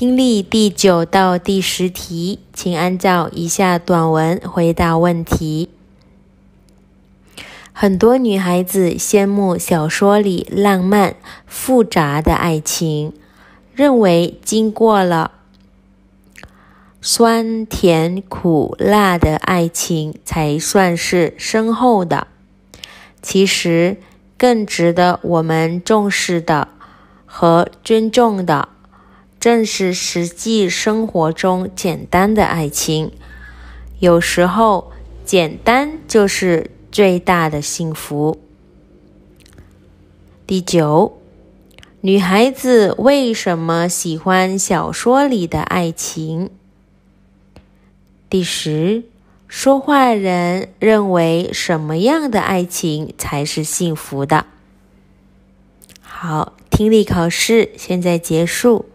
听力第九到第十题，请按照以下短文回答问题。很多女孩子羡慕小说里浪漫复杂的爱情，认为经过了酸甜苦辣的爱情才算是深厚的。其实，更值得我们重视的和尊重的。正是实际生活中简单的爱情，有时候简单就是最大的幸福。第九，女孩子为什么喜欢小说里的爱情？第十，说话人认为什么样的爱情才是幸福的？好，听力考试现在结束。